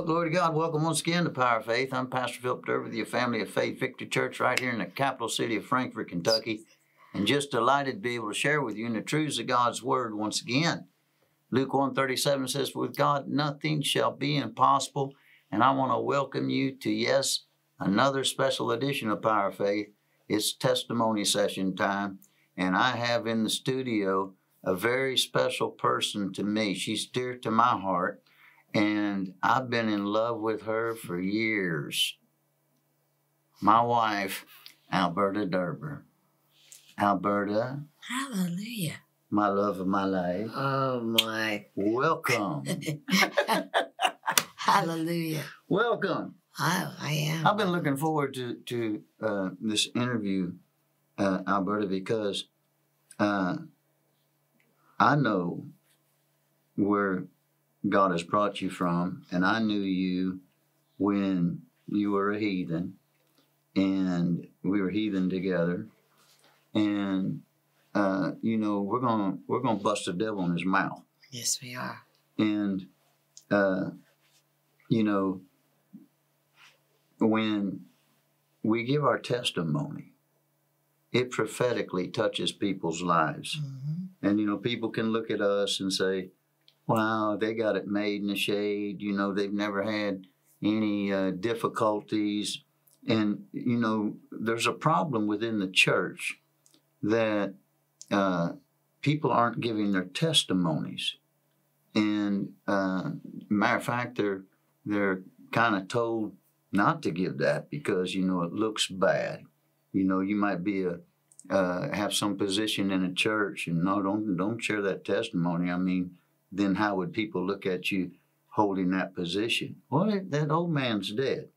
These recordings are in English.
Well, glory to God. Welcome once again to Power of Faith. I'm Pastor Philip with your Family of Faith Victory Church right here in the capital city of Frankfort, Kentucky. And just delighted to be able to share with you in the truths of God's Word once again. Luke 137 says, With God nothing shall be impossible. And I want to welcome you to, yes, another special edition of Power of Faith. It's testimony session time. And I have in the studio a very special person to me. She's dear to my heart and I've been in love with her for years. My wife, Alberta Derber. Alberta, Hallelujah. my love of my life. Oh my. Welcome. Hallelujah. Welcome. Oh, I am. I've been looking forward to, to uh, this interview, uh, Alberta, because uh, I know where God has brought you from, and I knew you when you were a heathen, and we were heathen together, and uh, you know we're gonna we're gonna bust the devil in his mouth, Yes, we are. and uh, you know when we give our testimony, it prophetically touches people's lives. Mhm. And you know, people can look at us and say, "Wow, they got it made in the shade." You know, they've never had any uh, difficulties. And you know, there's a problem within the church that uh, people aren't giving their testimonies. And uh, matter of fact, they're they're kind of told not to give that because you know it looks bad. You know, you might be a uh, have some position in a church and no don't don't share that testimony i mean then how would people look at you holding that position? Well that- old man's dead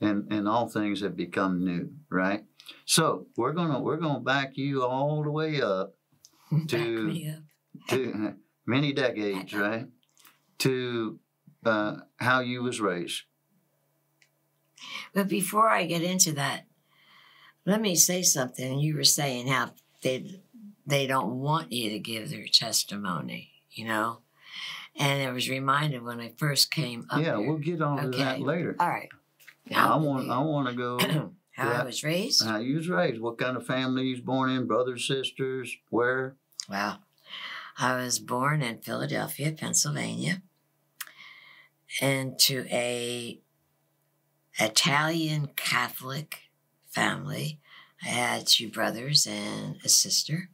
and and all things have become new right? So we're gonna we're gonna back you all the way up Back To- me up. to many decades right? To uh, how you was raised. But before I get into that, let me say something. You were saying how they they don't want you to give their testimony, you know. And I was reminded when I first came up. yeah here. we'll get on to that later All right. i want i want to go how Yeah. I was raised. How you was raised? What kind of family you was born in? Brothers, sisters? Where? Well, I was born in Philadelphia, Pennsylvania, into a Italian Catholic family. I had two brothers and a sister.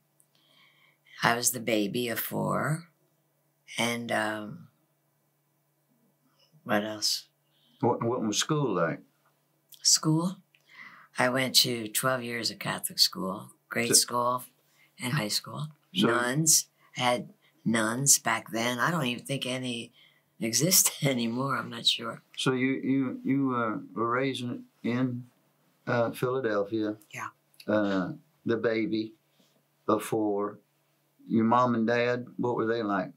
I was the baby of four. And um, what else? What, what was school like? School. I went to 12 years of Catholic school, grade So- school and high school. So- nuns. I had nuns back then. I don't even think any exist anymore. I'm not sure. So you you you uh, were raised in, in uh, Philadelphia. Yeah. Uh, the baby before. Your mom and dad, what were they like?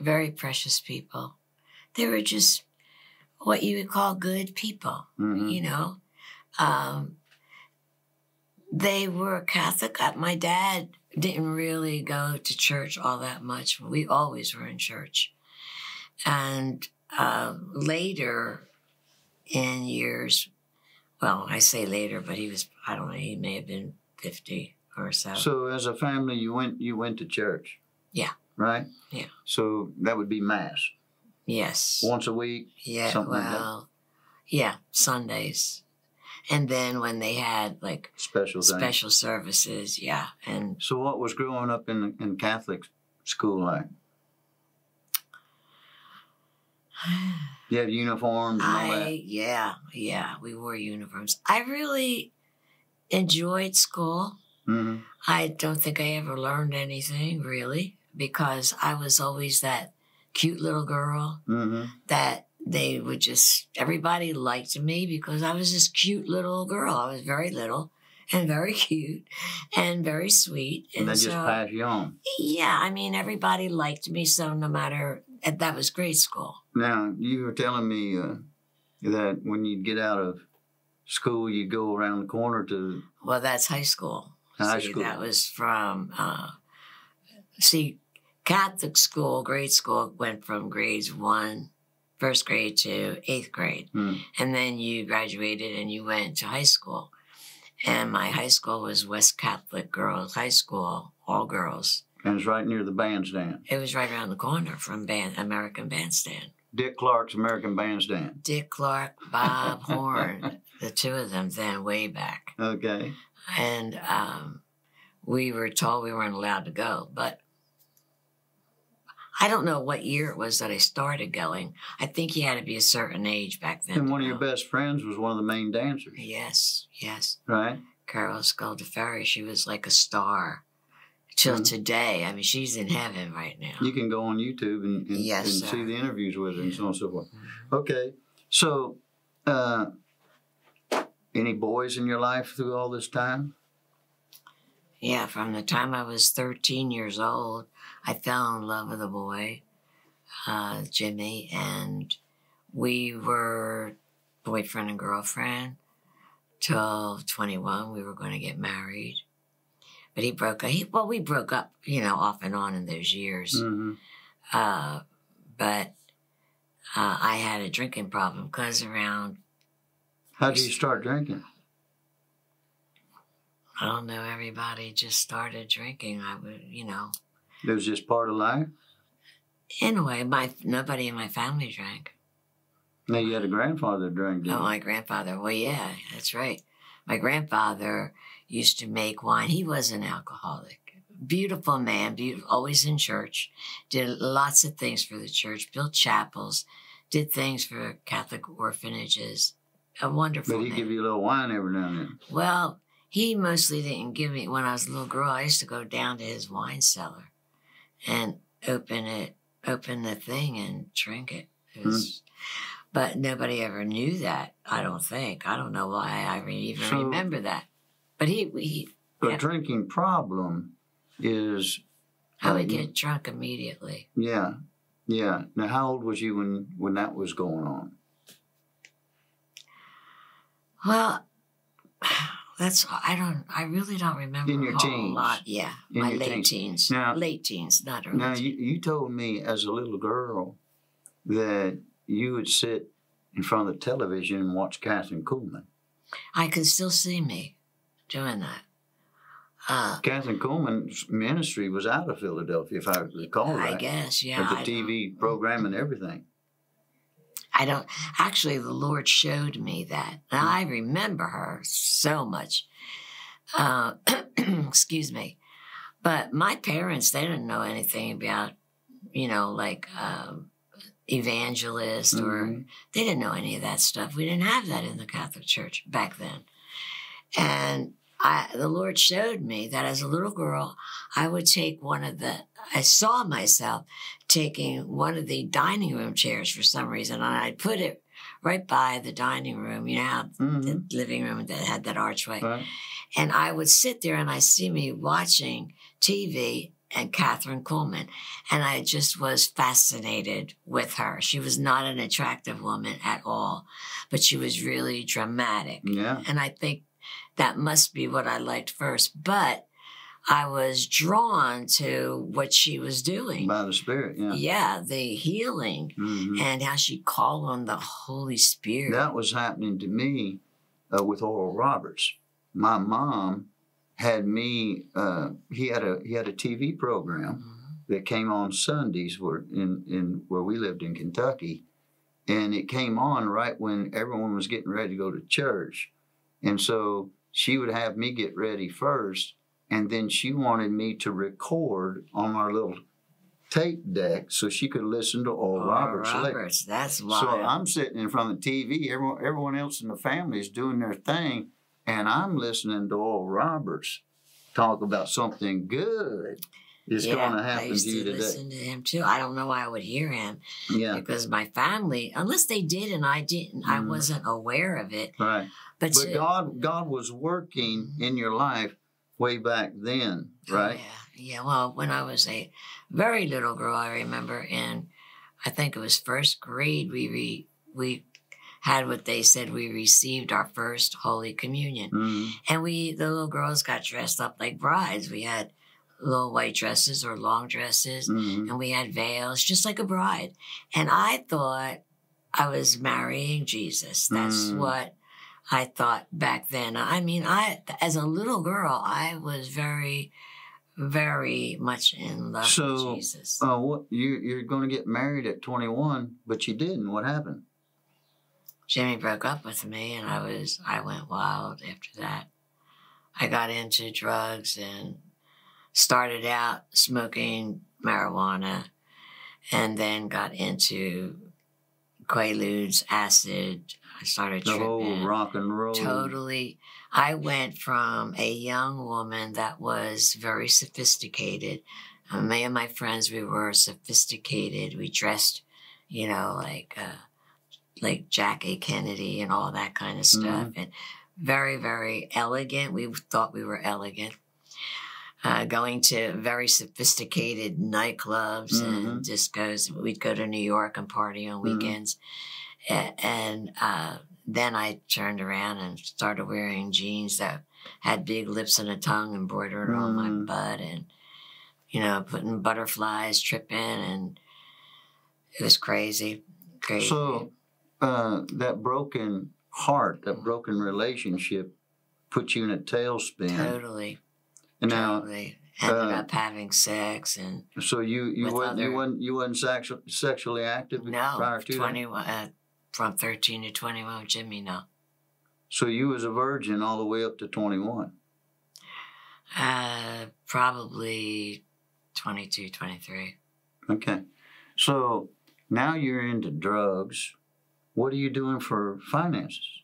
Very precious people. They were just what you would call good people, Mhm. you know. Um, they were Catholic. Uh, My dad didn't really go to church all that much. We always were in church. And uh, later in years, well, I say later, but he was, I don't know, he may have been 50 or so. So as a family, you went you went to church. Yeah. Right. Yeah. So that would be mass yes. once a week. Yeah, Something like well, yeah, Sundays. And then when they had like Special thing. special services, yeah. And So what was growing up in in Catholic school like? You had uniforms and all I, that. yeah, yeah, we wore uniforms. I really enjoyed school. Mm-hmm. I don't think I ever learned anything really because I was always that cute little girl hmm that they would just, everybody liked me because I was this cute little girl. I was very little and very cute and very sweet. And they just so, pass you on. yeah, I mean, everybody liked me. So no matter, that was grade school. Now you were telling me uh, that when you'd get out of school, you'd go around the corner to Well, that's high school. High See, school. That was from, uh, see, Catholic school, grade school went from grades one first grade to eighth grade. Mm. And then you graduated and you went to high school. And my high school was West Catholic Girls High School, all girls. And it's right near the bandstand. It was right around the corner from band, American Bandstand. Dick Clark's American Bandstand. Dick Clark, Bob Horn, the two of them then way back. Okay. And um, we were told we weren't allowed to go. But I don't know what year it was that I started going. I think you had to be a certain age back then. And one of your best friends was one of the main dancers, Yes, yes. right? Carol Scaldeferri, she was like a star till Mhm. today. I mean, she's in heaven right now. You can go on YouTube and, and, Yes, and see the interviews with her and so on and so forth. Mhm. Okay. So, uh, any boys in your life through all this time? Yeah, from the time I was 13 years old, I fell in love with a boy, uh, Jimmy, and we were boyfriend and girlfriend till 21. We were going to get married. But he broke up. He, well, we broke up, you know, off and on in those years. hmm Uh, but uh, I had a drinking problem because around, How did you start drinking? I don't know, everybody just started drinking. I would, you know, It was just part of life. in a way, my nobody in my family drank. Now you had a grandfather that drank. didn't Oh, my grandfather. Well, yeah, that's right. My grandfather used to make wine. He was an alcoholic. Beautiful man, beautiful, always in church. Did lots of things for the church. Built chapels. Did things for Catholic orphanages. A wonderful But he give you a little wine every now and then. Well, he mostly didn't give me when I was a little girl. I used to go down to his wine cellar and open it, open the thing and drink it. It was, But nobody ever knew that. I don't think. I don't know why I even So- remember that. But he, he A Yeah. drinking problem is, I Uh, would you- get drunk immediately. yeah, yeah. Now, how old was you when when that was going on? Well, that's I don't. I really don't remember In your a whole teens. lot. Yeah, In my late teens. teens. Now- late teens, not early. Now, teens. you, you told me as a little girl that you would sit in front of the television and watch Kathryn Kuhlman. I can still see me doing that. Uh, Kathryn Kuhlman's ministry was out of Philadelphia, if I recall I right. guess, yeah. With the I TV program and everything. I don't actually. The Lord showed me that, and I remember her so much. Uh, excuse me, but my parents they didn't know anything about, you know, like um, evangelist or Mhm. they didn't know any of that stuff. We didn't have that in the Catholic Church back then, and I the Lord showed me that as a little girl, I would take one of the. I saw myself taking one of the dining room chairs for some reason, and I'd put it right by the dining room. You know, Mhm. the living room that had that archway, Right? and I would sit there and I see me watching TV and Kathryn Kuhlman, and I just was fascinated with her. She was not an attractive woman at all, but she was really dramatic. Yeah. And I think that must be what I liked first. But I was drawn to what she was doing. By the Spirit, yeah. Yeah, the healing Mhm. and how she called on the Holy Spirit. That was happening to me uh, with Oral Roberts. My mom had me. Uh, he had a he had a TV program Mhm. that came on Sundays where in in where we lived in Kentucky, and it came on right when everyone was getting ready to go to church, and so she would have me get ready first, and then she wanted me to record on our little tape deck so she could listen to Oh, Roberts. Roberts, that's why. So I'm sitting in front of the TV. Everyone, everyone else in the family is doing their thing, and I'm listening to Oral Roberts talk about something good is yeah, going to I happen used to you to today. listen to him too. I don't know why I would hear him Yeah, because my family, unless they did and I didn't, I Mhm. wasn't aware of it. right. But, But to- God, God was working in your life way back then, Oh, right? yeah, yeah. Well, when I was a very little girl, I remember in, I think it was first grade, we re, we had what they said we received our first Holy Communion, Mhm. and we the little girls got dressed up like brides. We had little white dresses or long dresses, Mhm. and we had veils, just like a bride. And I thought I was marrying Jesus. That's Mm. what I thought back then. I mean, I as a little girl, I was very, very much in love So, with Jesus. Uh, what you you're going to get married at 21, but you didn't. What happened? Jimmy broke up with me, and I was I went wild after that. I got into drugs and started out smoking marijuana, and then got into quaaludes, acid. I started The tripping. whole rock and roll. Totally. I went from a young woman that was very sophisticated. Uh, me and my friends, we were sophisticated. We dressed, you know, like uh, like Jackie Kennedy and all that kind of stuff, and very, very elegant. We thought we were elegant. Uh, going to very sophisticated nightclubs and discos. We'd go to New York and party on Mhm. weekends. A- and uh, then I turned around and started wearing jeans that had big lips and a tongue embroidered on my Mm. butt, and you know, putting butterflies, tripping, and it was crazy, crazy. So uh, that broken heart, that broken relationship, put you in a tailspin. totally, now, totally ended uh, up having sex and so you you With wasn't you other- wasn't you wasn't sexu- sexually active no, prior to twenty one. Uh, from 13 to 21 Jimmy, no. So you was a virgin all the way up to 21. Uh, probably 22, 23. Okay. So now you're into drugs. What are you doing for finances?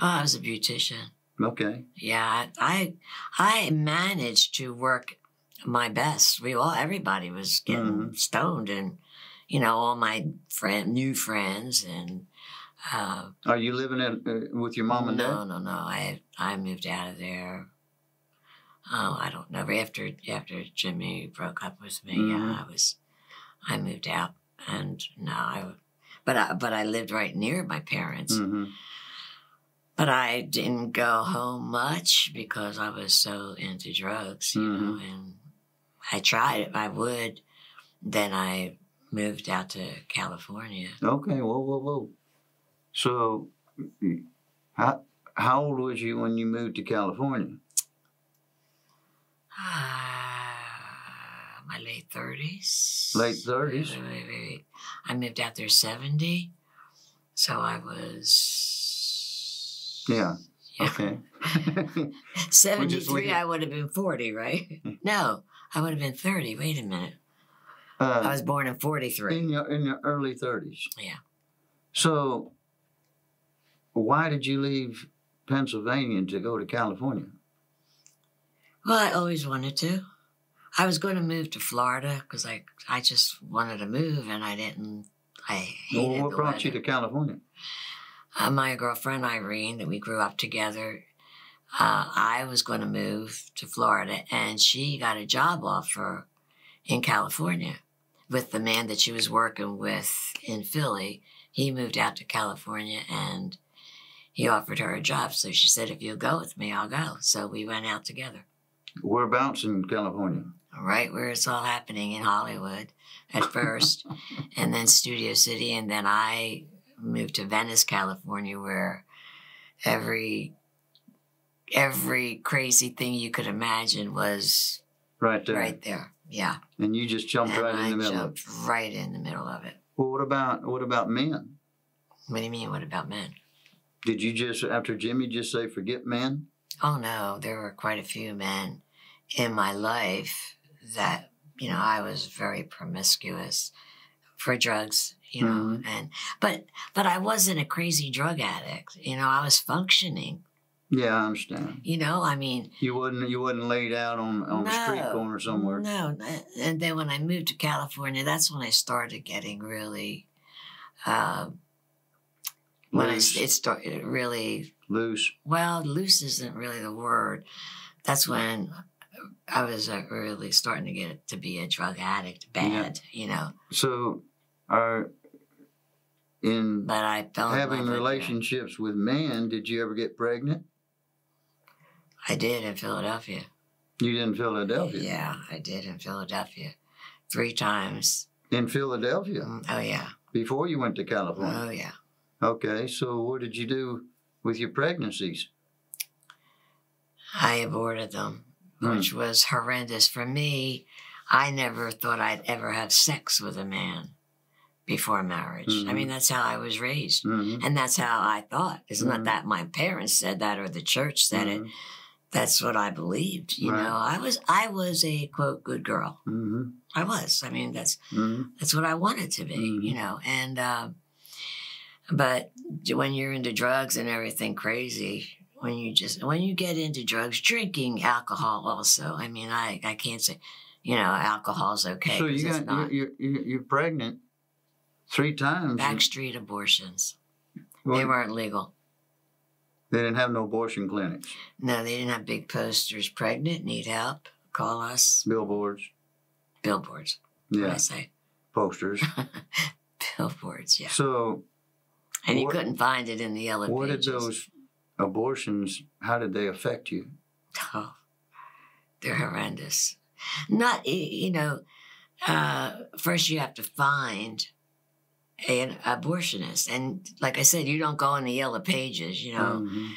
Oh, I was a beautician. Okay. Yeah, I, I managed to work my best. We all, everybody was getting Mhm. stoned, and you know, all my friend, new friends, and uh, Are you living at, uh, with your mom and no, dad? no, no. No. I I moved out of there. Oh, I don't know. After after Jimmy broke up with me, Mhm. yeah, I was, I moved out, and no, I, but I but I lived right near my parents. hmm But I didn't go home much because I was so into drugs, you know, Mm-hmm. and I tried if I would. Then I moved out to California. Okay. Whoa, whoa, whoa. So, how how old was you when you moved to California? Ah, my late 30s. Late 30s? Wait, wait, wait, wait. I moved out there 70. So I was. Yeah. Okay. 73, leave- I would have been 40, right? no, I would have been 30. Wait a minute. I uh, was born in 43. in your in your early thirties. Yeah. So, why did you leave Pennsylvania to go to California? Well, I always wanted to. I was going to move to Florida because I, I just wanted to move and I didn't. I hated Well, what brought you to California? Uh, my girlfriend Irene, that we grew up together, uh, I was going to move to Florida, and she got a job offer in California with the man that she was working with in Philly. He moved out to California, and he offered her a job. So she said, "If you'll go with me, I'll go." So we went out together. Whereabouts in California? Right where it's all happening in Hollywood at first, and then Studio City, and then I moved to Venice, California, where every every crazy thing you could imagine was Right there. right there. Yeah, And you just jumped and right I in the middle of it. jumped right in the middle of it. Well, what about what about men? What do you mean? What about men? Did you just after Jimmy just say forget men? Oh no, there were quite a few men in my life that you know I was very promiscuous for drugs, you know, and but but I wasn't a crazy drug addict. You know, I was functioning. Yeah, I understand. You know, I mean, You wouldn't you wasn't laid out on on a street corner somewhere. No, and then when I moved to California, that's when I started getting really. Uh, when I, it started really loose. well, loose isn't really the word. That's when I was uh, really starting to get to be a drug addict, bad, you know. So, are in But I fell having love with it. relationships with men, did you ever get pregnant? I did in Philadelphia. You did in Philadelphia. Yeah, I did in Philadelphia, three times. In Philadelphia, Mm, Oh yeah, before you went to California. Oh yeah. Okay, so what did you do with your pregnancies? I aborted them, Hmm. which was horrendous for me. I never thought I'd ever have sex with a man before marriage. I Mhm. mean, that's how I was raised. hmm And that's how I thought. It's not Mhm. that my parents said that or the church said it. That's what I believed. You Right. know, I was I was a quote good girl. hmm I was. I mean, that's that's what I wanted to be. You know, and uh, but when you're into drugs and everything crazy, when you just when you get into drugs, drinking alcohol also. I mean, I I can't say, you know, alcohol's okay. So you got not. you're, you're you're pregnant three times. Backstreet abortions. Well, they weren't legal. they didn't have no abortion clinics, No, they didn't have big posters. Pregnant, need help. Call us. billboards. Billboards. Yeah, I say? posters. Billboards. Yeah. So And you what- couldn't find it in the yellow what did those abortions? How did they affect you? Oh, they're horrendous. Not, you know, uh, first you have to find an abortionist. And like I said, you don't go in the yellow pages, you know. Mhm.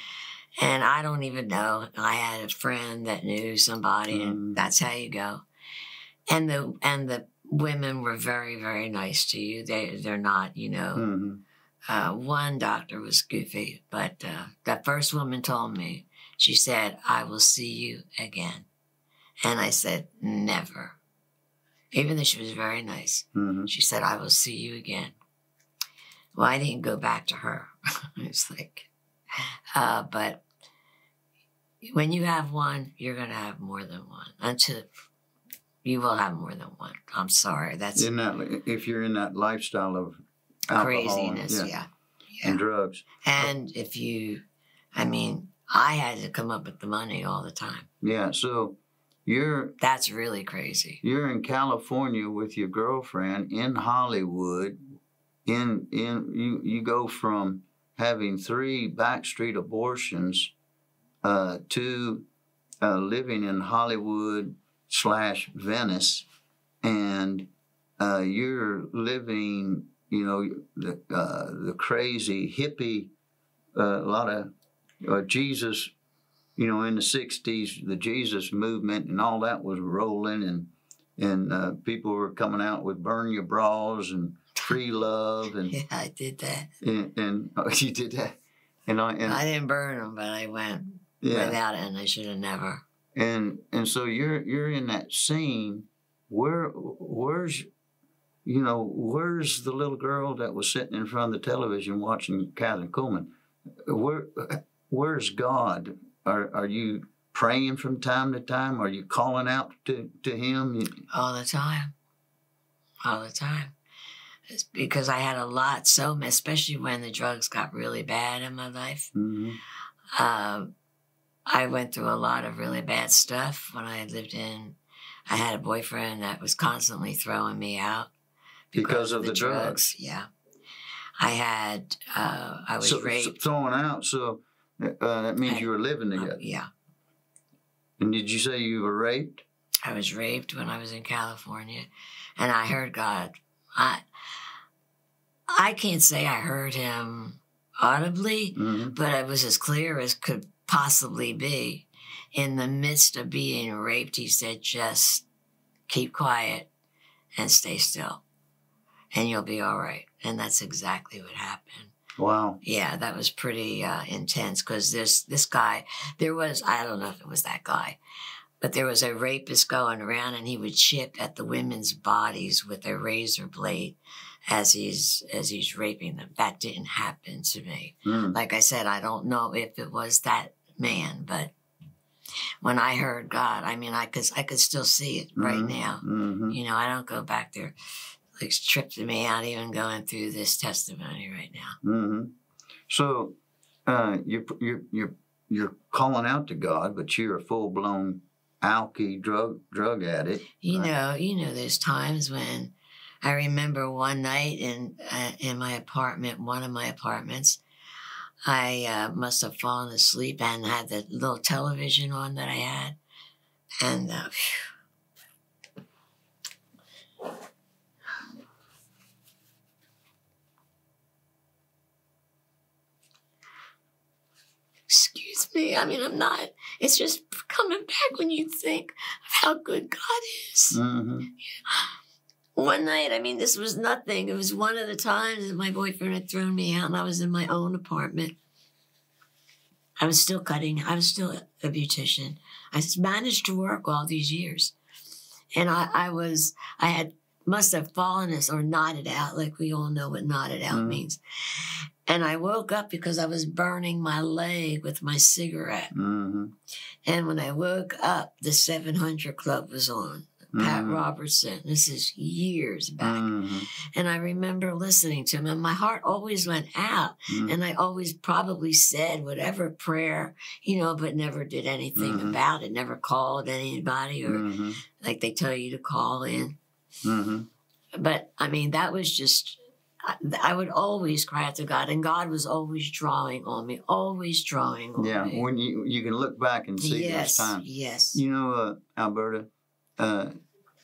And I don't even know. I had a friend that knew somebody, and Mm. that's how you go. And the and the women were very very nice to you. They they're not, you know. Mhm. Uh, one doctor was goofy, but uh, that first woman told me, she said, I will see you again. And I said, never. Even though she was very nice, Mhm. she said, I will see you again. Well, I didn't go back to her. it's like, uh, but when you have one, you're going to have more than one until you will have more than one. I'm sorry. That's In that, if you're in that lifestyle of and- craziness. yeah, yeah. and drugs, And if you, I mean, I had to come up with the money all the time. yeah. So you're That's really crazy. you're in California with your girlfriend in Hollywood. In in you you go from having three backstreet abortions uh, to uh, living in Hollywood slash Venice, and uh, you're living you know the uh, the crazy hippie uh, a lot of uh, Jesus you know, in the '60s, the Jesus movement and all that was rolling, and and uh, people were coming out with "Burn Your Bras" and "Free Love," and Yeah, I did that. and, and oh, you did that, and I and I didn't burn them, but I went yeah, without it, and I should have never. and and so you're you're in that scene. Where where's you know where's the little girl that was sitting in front of the television watching Kathryn Kuhlman? Where where's God? Are are you praying from time to time? Are you calling out to to Him? All the time, all the time. It's because I had a lot, so especially when the drugs got really bad in my life. Mhm. Um, I went through a lot of really bad stuff when I lived in. I had a boyfriend that was constantly throwing me out Because of the drugs. Yeah, I had. Uh, I was so, so raped. thrown out. So uh, that means I- you were living Uh, together. yeah, And did you say you were raped? I was raped when I was in California, and I heard God. I I can't say I heard Him audibly, hmm but it was as clear as could possibly be. In the midst of being raped, He said, "Just keep quiet and stay still, and you'll be all right." And that's exactly what happened. Wow. Yeah, that was pretty uh, intense because this this guy, there was I don't know if it was that guy, but there was a rapist going around and he would chip at the women's bodies with a razor blade as he's as he's raping them. That didn't happen to me. Mm. Like I said, I don't know if it was that man, but when I heard God, I mean, I could I could still see it right Mhm. now. hmm You know, I don't go back there. Like tripping me out even going through this testimony right now. hmm So uh, you're you're you're you're calling out to God, but you're a full blown alky drug drug addict. You Right. know, you know, there's times when I remember one night in uh, in my apartment, one of my apartments, I uh, must have fallen asleep and had the little television on that I had, and uh, excuse me. I mean, I'm not. It's just coming back when you think of how good God is. Mm -hmm. One night, I mean, this was nothing. It was one of the times that my boyfriend had thrown me out and I was in my own apartment. I was still cutting. I was still a beautician. I managed to work all these years. And I, I was, I had, must have fallen as or nodded out, like we all know what nodded out Mhm. means. And I woke up because I was burning my leg with my cigarette. Mm-hmm. And when I woke up, the 700 Club was on. Pat Mhm. Robertson. This is years back. Mm-hmm. And I remember listening to him, and my heart always went out. Mm-hmm. And I always probably said whatever prayer, you know, but never did anything Mhm. about it, never called anybody or Mm-hmm. like they tell you to call in. Mm-hmm. But I mean, that was just, I, would always cry out to God, and God was always drawing on me, always drawing on Yeah, me. Yeah, when you you can look back and see those yes, times. yes. You know, uh, Alberta, uh,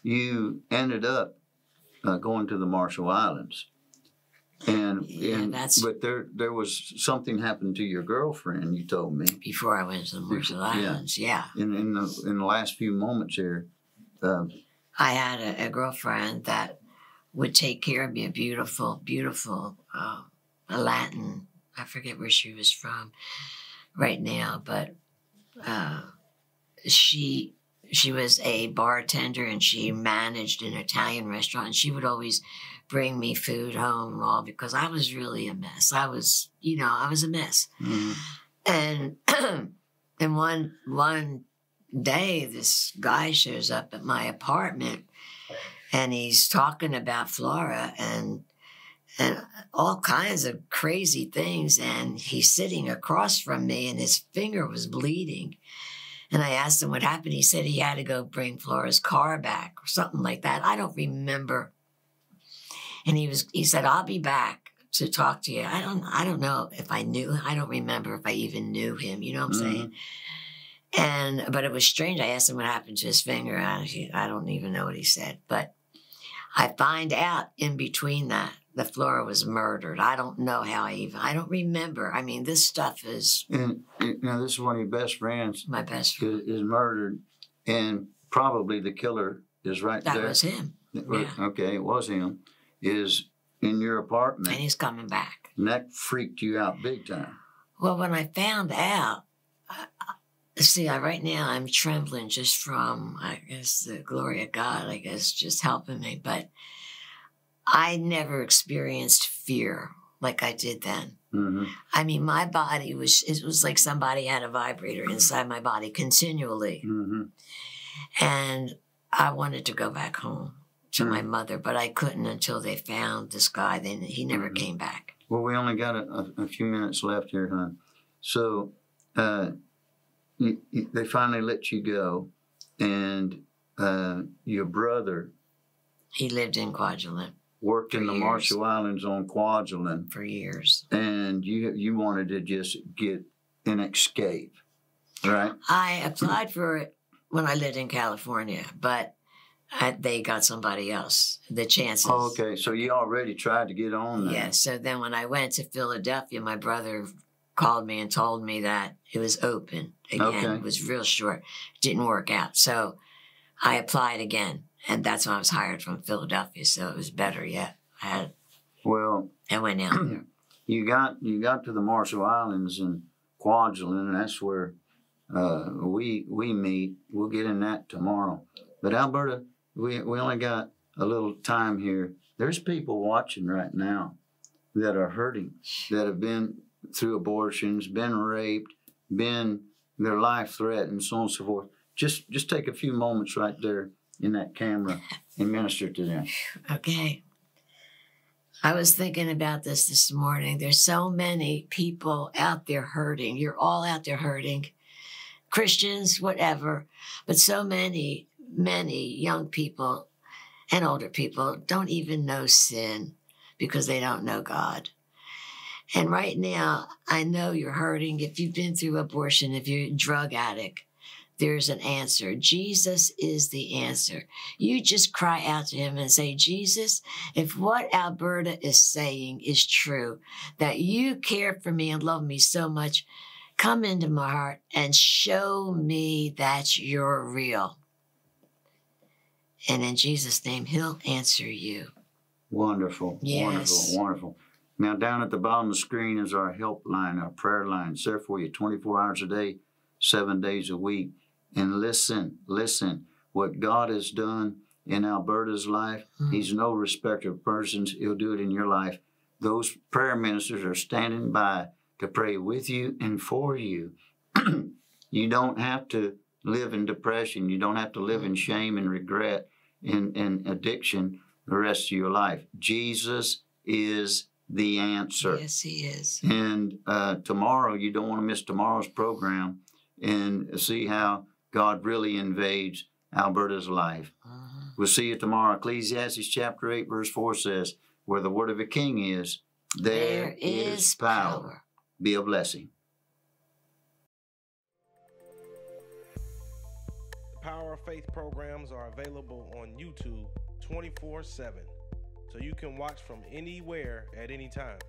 you ended up uh, going to the Marshall Islands, and, Yeah, and that's- but there there was something happened to your girlfriend. You told me Before I went to the Marshall Yeah. Islands, yeah. in in the in the last few moments here. Uh, I had a, a girlfriend that would take care of me, a beautiful, beautiful, uh, a Latin. I forget where she was from right now, but uh, she she was a bartender and she managed an Italian restaurant. And she would always bring me food home all because I was really a mess. I was, you know, I was a mess. mhm. And and one one day this guy shows up at my apartment and he's talking about Flora and and all kinds of crazy things and he's sitting across from me and his finger was bleeding. And I asked him what happened. He said he had to go bring Flora's car back or something like that. I don't remember. And he was he said, I'll be back to talk to you. I don't I don't know if I knew I don't remember if I even knew him, you know what I'm Mhm. saying? And but it was strange. I asked him what happened to his finger. I, I don't even know what he said. But I find out in between that the Flora was murdered. I don't know how I even I don't remember. I mean, this stuff is And you know, this is one of your best friends my best friend. is, is murdered, and probably the killer is right That there. was him. yeah. Okay, it was him. Is in your apartment. And he's coming back. and that freaked you out big time. Well, when I found out, I, I- see, I, right now I'm trembling just from, I guess, the glory of God, I guess, just helping me. But I never experienced fear like I did then. hmm I mean, my body was, it was like somebody had a vibrator inside my body continually. hmm And I wanted to go back home to Hmm. my mother, but I couldn't until they found this guy. Then he never Mhm. came back. Well, we only got a, a, a few minutes left here, hon. So, uh, you, you, they finally let you go, and uh, your brother He lived in Kwajalein worked in For the years. Marshall Islands on Kwajalein, for years. and you you wanted to just get an escape, right? I applied for it when I lived in California, but I, they got somebody else. The chances. Oh, okay, so you already tried to get on there. Yeah. So then when I went to Philadelphia, my brother called me and told me that it was open again. Okay. It was real short. Didn't work out. So I applied again. And that's when I was hired from Philadelphia. So it was better yet. I had Well, I went out there. you got you got to the Marshall Islands and Kwajalein, and that's where uh, we we meet. We'll get in that tomorrow. But Alberta, we we only got a little time here. There's people watching right now that are hurting, that have been through abortions, been raped, been their life threatened, so on and so forth. Just just take a few moments right there in that camera and minister to them. Okay. I was thinking about this this morning. There's so many people out there hurting. You're all out there hurting. Christians, whatever. But so many, many young people and older people don't even know sin because they don't know God. And right now, I know you're hurting. If you've been through abortion, if you're a drug addict, there's an answer. Jesus is the answer. You just cry out to him and say, Jesus, if what Alberta is saying is true, that you care for me and love me so much, come into my heart and show me that you're real. And in Jesus' name, He'll answer you. Wonderful. Yes. Wonderful. Wonderful. Now, down at the bottom of the screen is our help line, our prayer line. It's there for you 24 hours a day, seven days a week. And listen, listen, what God has done in Alberta's life, Mhm. He's no respecter of persons. He'll do it in your life. Those prayer ministers are standing by to pray with you and for you. you don't have to live in depression. You don't have to live in shame and regret and, and addiction the rest of your life. Jesus is the answer. Yes, He is. And uh, tomorrow, you don't want to miss tomorrow's program and see how God really invades Alberta's life. Mhm. We'll see you tomorrow. Ecclesiastes chapter 8, verse 4 says, Where the word of a king is, there is power. Be a blessing. The Power of Faith programs are available on YouTube 24 7, so you can watch from anywhere at any time.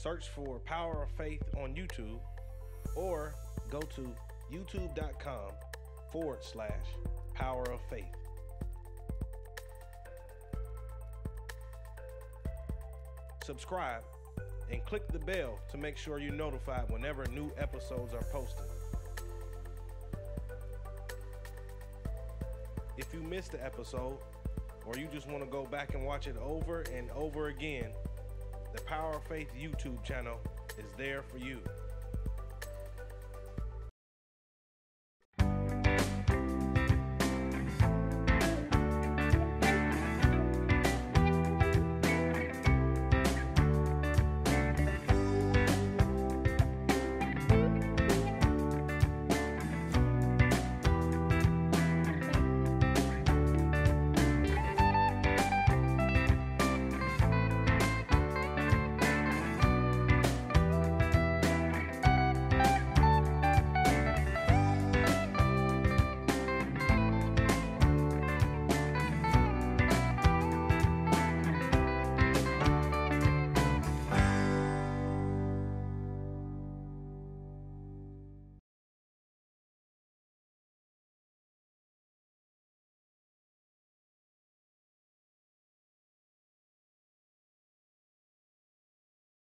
Search for Power of Faith on YouTube or go to youtube.com forward slash Power of Faith. Subscribe and click the bell to make sure you're notified whenever new episodes are posted. If you missed the episode, or you just want to go back and watch it over and over again, the Power of Faith YouTube channel is there for you.